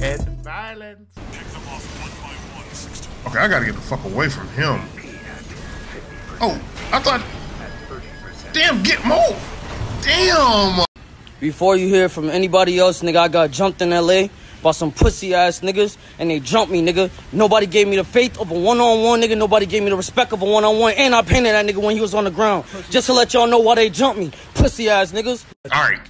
and violence. Okay, I gotta get the fuck away from him. Oh, I thought. Damn, get more. Damn. Before you hear from anybody else, nigga, I got jumped in LA by some pussy ass niggas and they jumped me, nigga. Nobody gave me the faith of a one on one, nigga. Nobody gave me the respect of a one on one. And I painted that nigga when he was on the ground. Just to let y'all know why they jumped me. Pussy ass niggas. All right.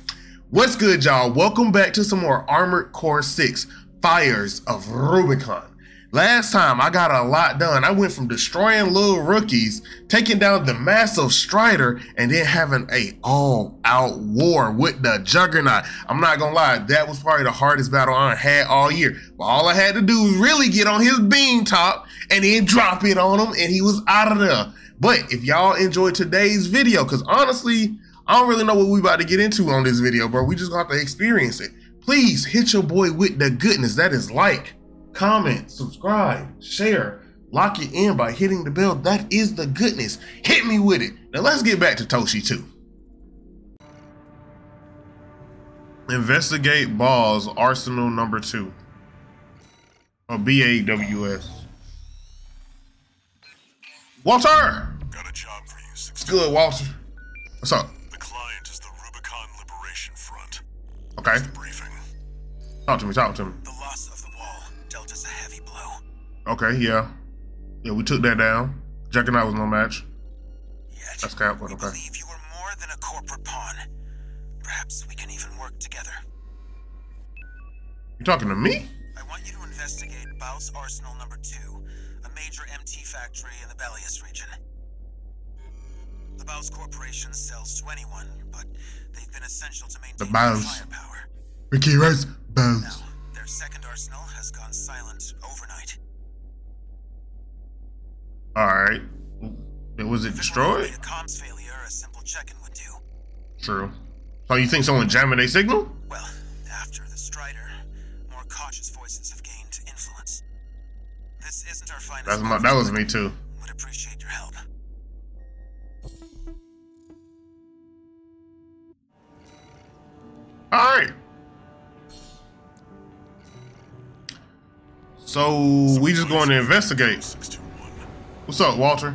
What's good, y'all? Welcome back to some more Armored Core 6 Fires of Rubicon. Last time I got a lot done. I went from destroying little rookies, taking down the massive Strider, and then having a all-out war with the Juggernaut. I'm not gonna lie, that was probably the hardest battle I had all year. But all I had to do was really get on his beam top and then drop it on him, and he was out of there. But if y'all enjoyed today's video, because honestly, I don't really know what we about to get into on this video, bro. We just gonna have to experience it. Please hit your boy with the goodness. That is like comment, subscribe, share, lock it in by hitting the bell. That is the goodness. Hit me with it. Now let's get back to Toshi 2. Investigate Balls Arsenal number two. Or B-A-W-S. Walter! Got a job for you, 16. Good, Walter. What's up? The client is the Rubicon Liberation Front. Okay. Briefing. Talk to me, talk to me. The loss of the wall dealt us a heavy blow. Okay, yeah. Yeah, we took that down. Juggernaut was no match. Yet, That's cap, but we okay. believe you are more than a corporate pawn. Perhaps we can even work together. You talking to me? I want you to investigate BAWS Arsenal number two, a major MT factory in the Belius region. The BAWS Corporation sells to anyone, but they've been essential to maintain their BAWS. firepower. Ricky Rice Now, Bones. their second arsenal has gone silent overnight. Alright. Was it If it destroyed? a comms failure, a simple check-in would do. True. So you think someone jamming a signal? Well, after the Strider, more cautious voices have gained influence. This isn't our finest. That's my, that was me too. Would appreciate your help. Alright. So we just going to investigate. What's up, Walter?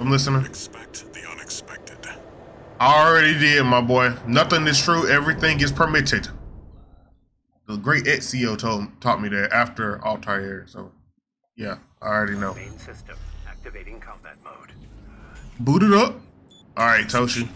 I'm listening. Expect the unexpected. I already did, my boy. Nothing is true. Everything is permitted. The great Ezio told taught me that after Altair. So, yeah, I already know. Main system activating combat mode. Boot it up. All right, Toshi.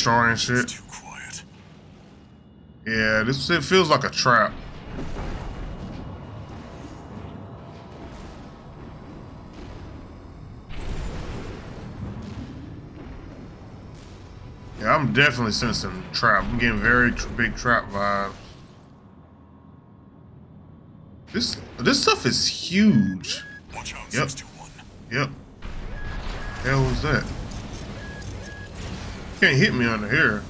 Destroying shit. It's too quiet. Yeah, this it feels like a trap. Yeah, I'm definitely sensing trap. I'm getting very tr big trap vibes. This this stuff is huge. Watch out, Yep. 621. Yep. Hell was that? Can't hit me under here.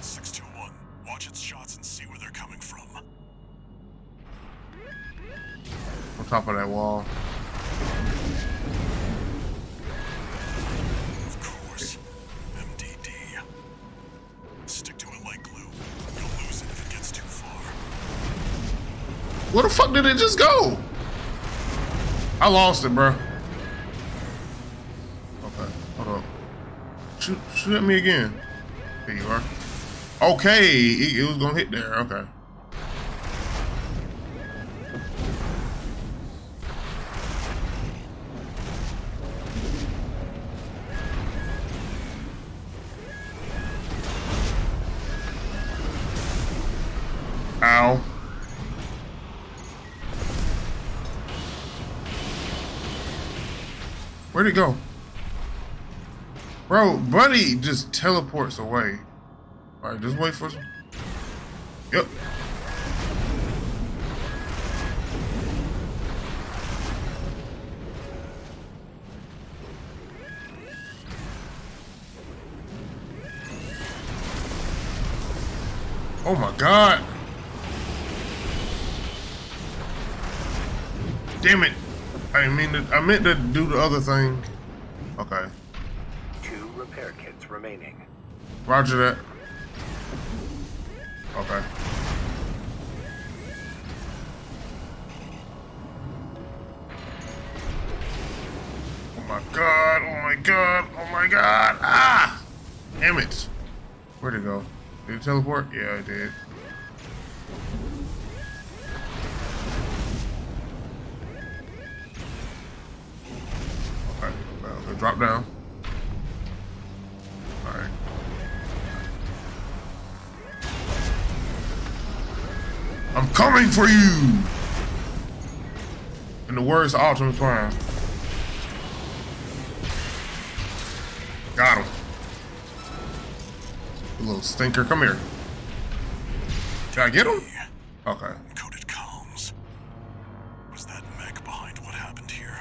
621. Watch its shots and see where they're coming from. On top of that wall. Of course. MDD. Stick to it like glue. You'll lose it if it gets too far. Where the fuck did it just go? I lost it, bro. Shoot, shoot at me again. There you are. Okay, it, it was gonna hit there. Okay. Ow. Where'd he go? Bro, Buddy just teleports away. Alright, just wait for some. Yep. Oh my god. Damn it! I mean to. I meant to do the other thing. Okay. Remaining. Roger that. Okay. Oh my god, oh my god, oh my god, ah! Damn it. Where'd it go? Did it teleport? Yeah, it did. Okay, drop down. Coming for you! In the words of Optimus Prime. Got him. You little stinker, come here. Can I get him? Okay. Encoded comms. Was that mech behind what happened here?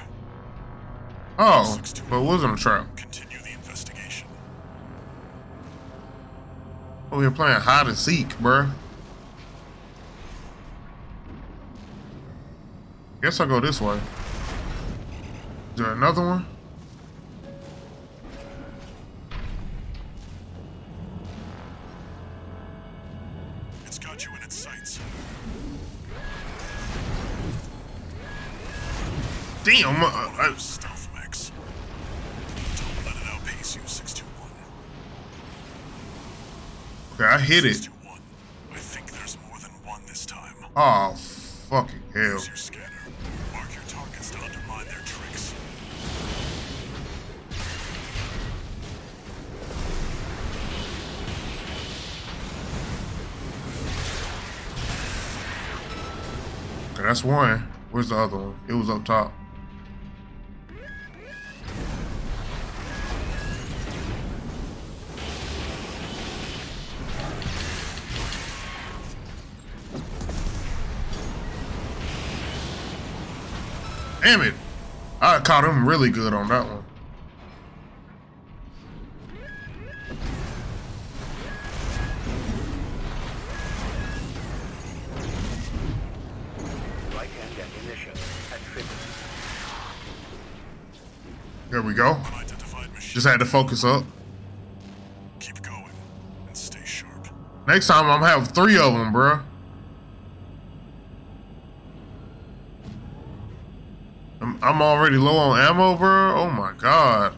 Oh, but it wasn't a trap. Continue the investigation. Oh, were playing hide and seek, bruh. Guess I'll go this way. Is there another one? It's got you in its sights. Damn. Uh, I, Stealth mechs. Don't let it outpace you, 621. okay, I hit it. 621. I think there's more than one this time. Oh, fucking hell. That's one. Where's the other one? It was up top. Damn it. I caught him really good on that one. Just had to focus up. Keep going and stay sharp. Next time I'm gonna have three of them, bruh. I'm, I'm already low on ammo, bro. Oh my god.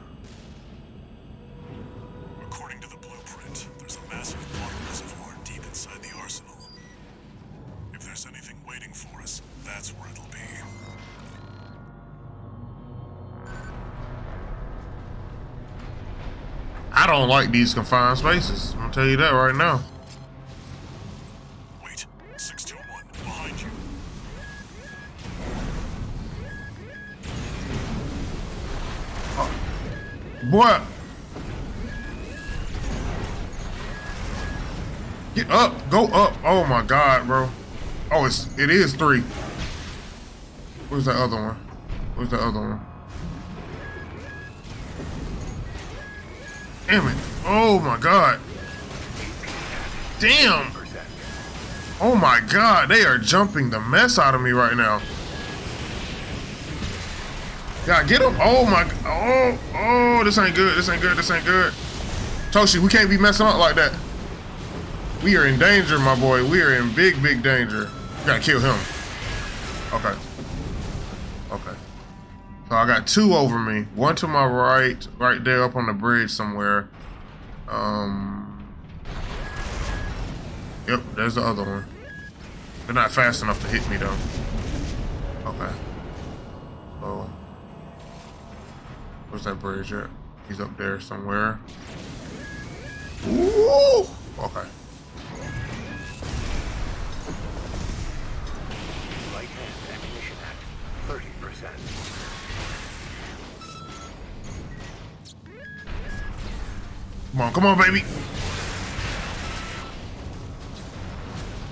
Don't like these confined spaces. I'm gonna tell you that right now. Wait, 621, behind you. Boy. Get up. Go up. Oh my god, bro. Oh, it's it is three. Where's the other one? Where's the other one? Damn it. Oh my god. Damn. Oh my god, they are jumping the mess out of me right now. God, get him. Oh my, oh, oh, this ain't good, this ain't good, this ain't good. Toshi, we can't be messing up like that. We are in danger, my boy. We are in big, big danger. Gotta kill him. Okay. So I got two over me. One to my right, right there up on the bridge somewhere. Um. Yep, there's the other one. They're not fast enough to hit me though. Okay. Oh. Where's that bridge at? He's up there somewhere. Ooh! Okay. Come on, come on, baby.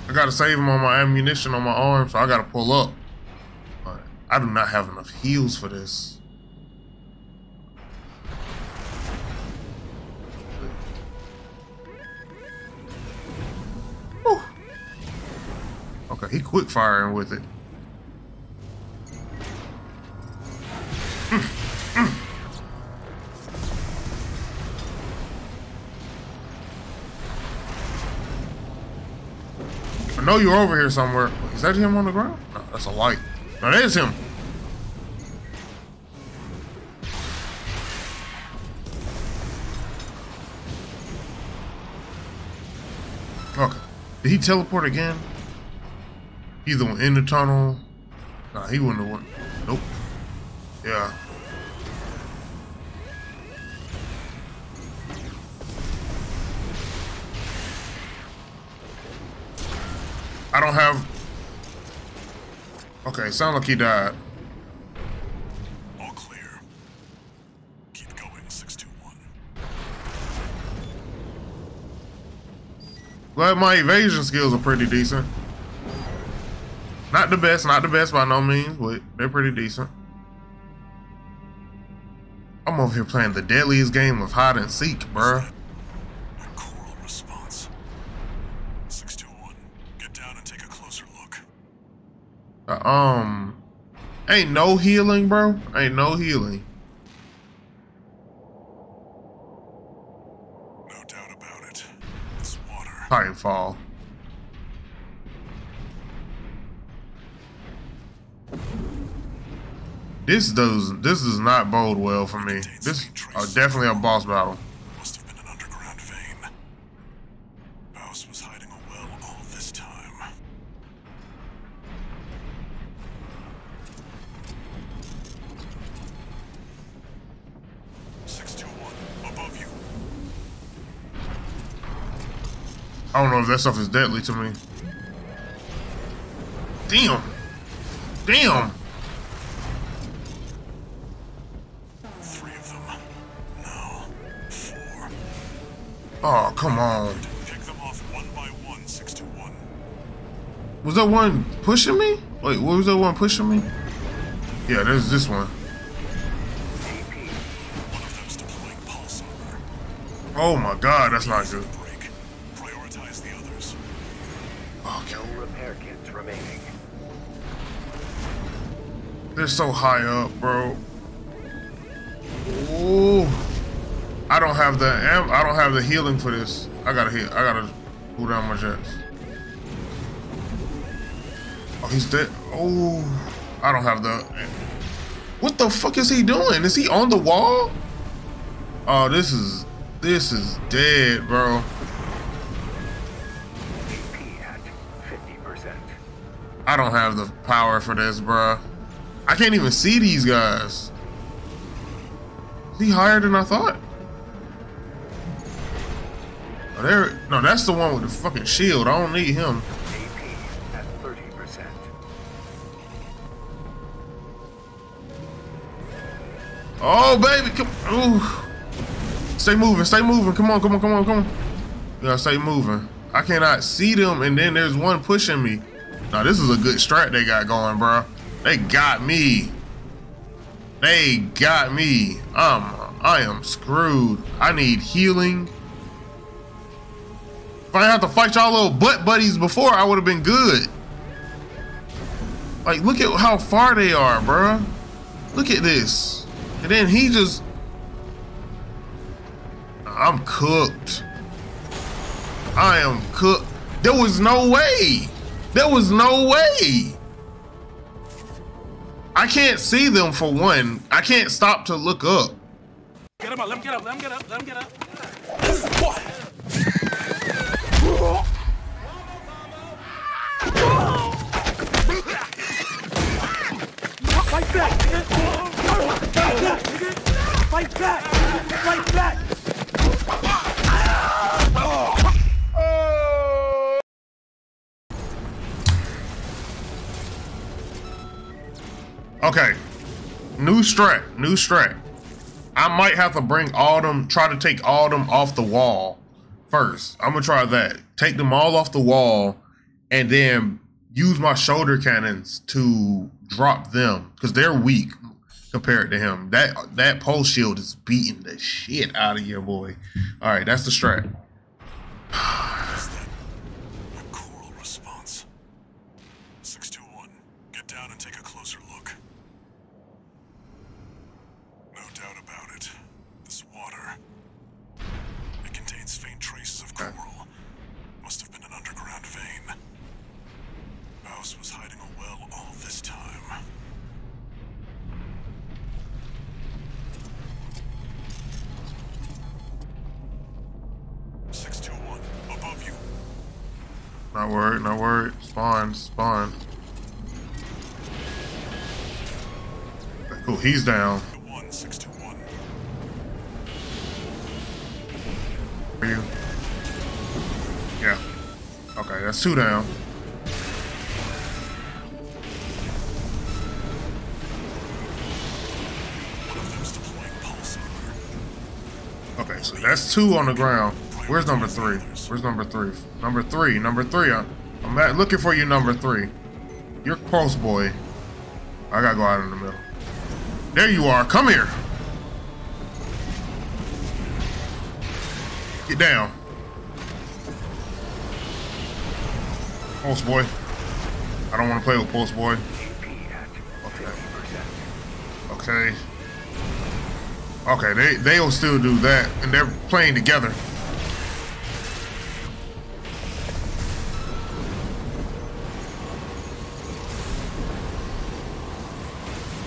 I gotta save him on my ammunition on my arm, so I gotta pull up. But I do not have enough heals for this. Whew. Okay, he quick firing with it. Know you're over here somewhere. Is that him on the ground? No, that's a light. No, that is him. Okay. Did he teleport again? He's the one in the tunnel. Nah, he wouldn't have went. Nope. Yeah. I don't have. Okay, sound like he died. All clear. Keep going, 621. Glad my evasion skills are pretty decent. Not the best, not the best by no means, but they're pretty decent. I'm over here playing the deadliest game of hide and seek, bruh. A coral response. 621. Get down and take a closer look. Uh, um, ain't no healing, bro. Ain't no healing. No doubt about it. This water. Titanfall. This does this does not bode well for me. This is definitely a boss battle. I don't know if that stuff is deadly to me. Damn. Damn. Three of them. No. Four. Oh, come on. Pick them off one by one, six two one. Was that one pushing me? Wait, what was that one pushing me? Yeah, there's this one. One of them's deploying pulse armor. Oh my god, that's not good. They're so high up, bro. Ooh. I don't have the am- I don't have the healing for this. I gotta heal. I gotta cool down my jets. Oh, he's dead. Oh, I don't have the. What the fuck is he doing? Is he on the wall? Oh, this is this is dead, bro. AP at 50%. I don't have the power for this, bruh. I can't even see these guys. Is he higher than I thought? Oh, there. No, that's the one with the fucking shield. I don't need him. AP at 30%. Oh, baby, come. Ooh. Stay moving. Stay moving. Come on. Come on. Come on. Come on. Gotta stay moving. I cannot see them, and then there's one pushing me. Now this is a good strat they got going, bro. They got me. They got me. Um, I am screwed. I need healing. If I didn't to fight y'all little butt buddies before, I would have been good. Like, look at how far they are, bruh. Look at this. And then he just... I'm cooked. I am cooked. There was no way. There was no way. I can't see them for one. I can't stop to look up. Get him up, let him get up, let him get up, let him get up. Fight back! Fight back, nigga! Fight back! Fight back! Okay. New strat. New strat. I might have to bring all them, try to take all them off the wall first. I'm gonna try that. Take them all off the wall and then use my shoulder cannons to drop them because they're weak compared to him. That that pulse shield is beating the shit out of your boy. All right, that's the strat. Coral response? 621. Get down and take a closer look doubt about it. This water. It contains faint traces of coral. Must have been an underground vein. BAWS was hiding a well all this time. Six two one, above you. Not worried, not worried. Spawn, spawn. Oh, he's down. You? Yeah. Okay, that's two down. Okay, so that's two on the ground. Where's number three? Where's number three? Number three, number three. I'm, I'm looking for you, number three. You're close, boy. I gotta go out in the middle. There you are. Come here. Get down. Pulse boy. I don't want to play with Pulse boy. Okay. Okay. Okay, they they'll still do that, and they're playing together.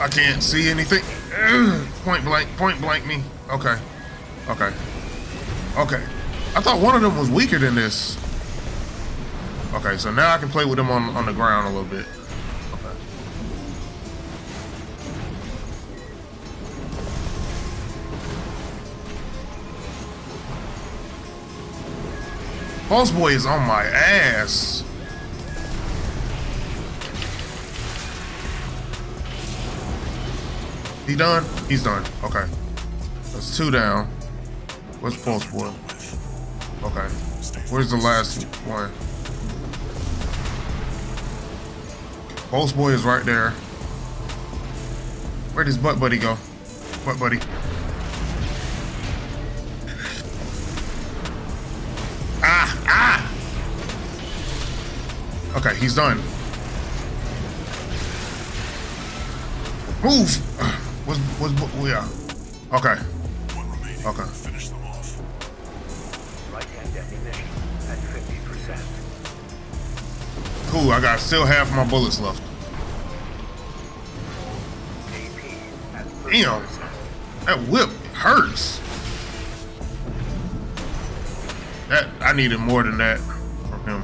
I can't see anything. Point blank, point blank me. Okay. Okay. Okay. I thought one of them was weaker than this. Okay, so now I can play with them on, on the ground a little bit. Okay. Pulse Boy is on my ass. He done? He's done. Okay. That's two down. Where's Pulse Boy? Okay. Where's the last one? Pulse Boy is right there. Where'd his butt buddy go? Butt buddy. Ah! Ah! Okay, he's done. Move! Was was yeah. Okay. Okay. Cool, I got still half my bullets left. AP at 30%. Damn. That whip hurts. That I needed more than that from him.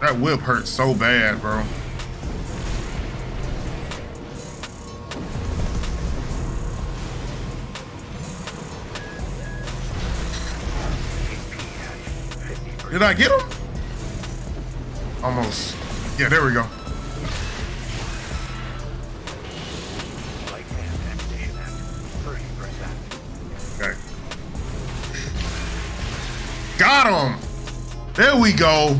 That whip hurts so bad, bro. Did I get him? Almost. Yeah, there we go. Right-hand ammunition at 30%. Okay. Got him. There we go.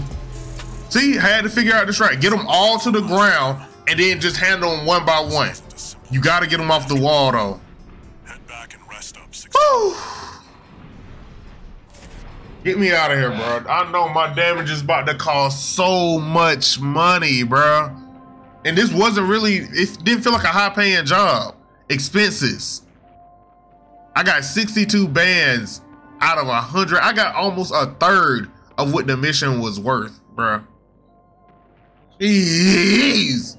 See, I had to figure out this right. Get them all to the ground and then just handle them one by one. You got to get them off the wall though. Head back and rest up. Get me out of here, bro. I know my damage is about to cost so much money, bro. And this wasn't really, it didn't feel like a high paying job. Expenses. I got 62 bands out of a 100. I got almost a third of what the mission was worth, bro. Jeez.